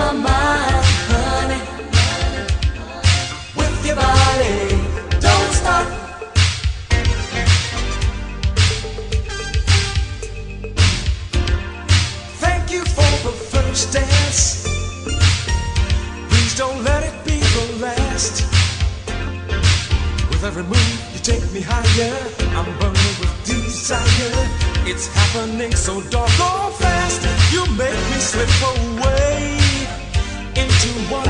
my mind, honey. With your body, don't stop. Thank you for the first dance. Please don't let it be the last. With every move, you take me higher. I'm burning with desire. It's happening so dark, doggone fast. You make me slip away. To one.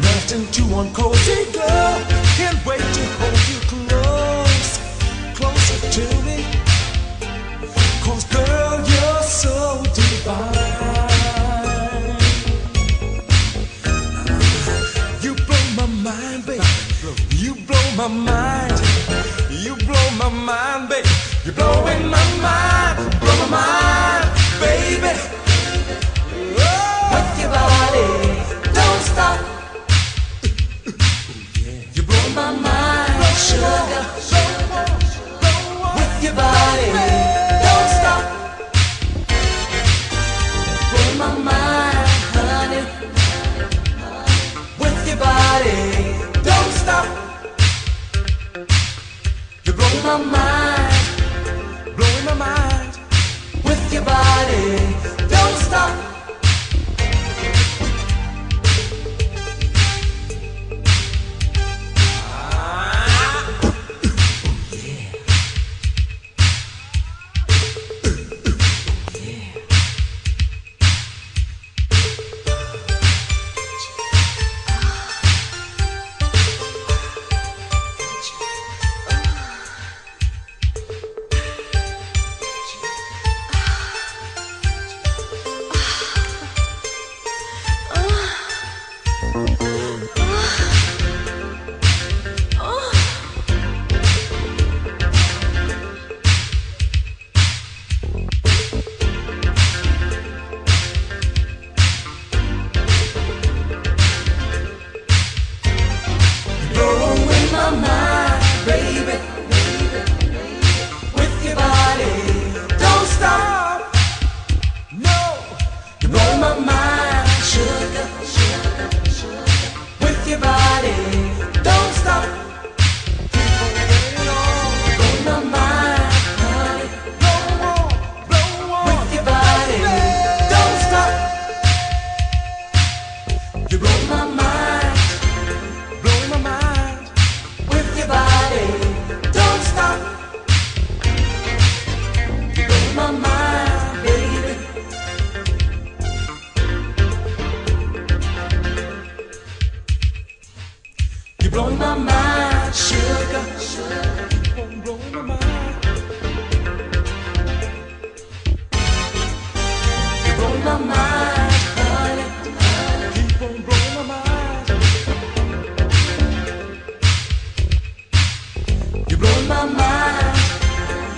Nothing to one cozy girl. Can't wait to hold you close. away. about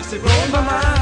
Você bomba, mana.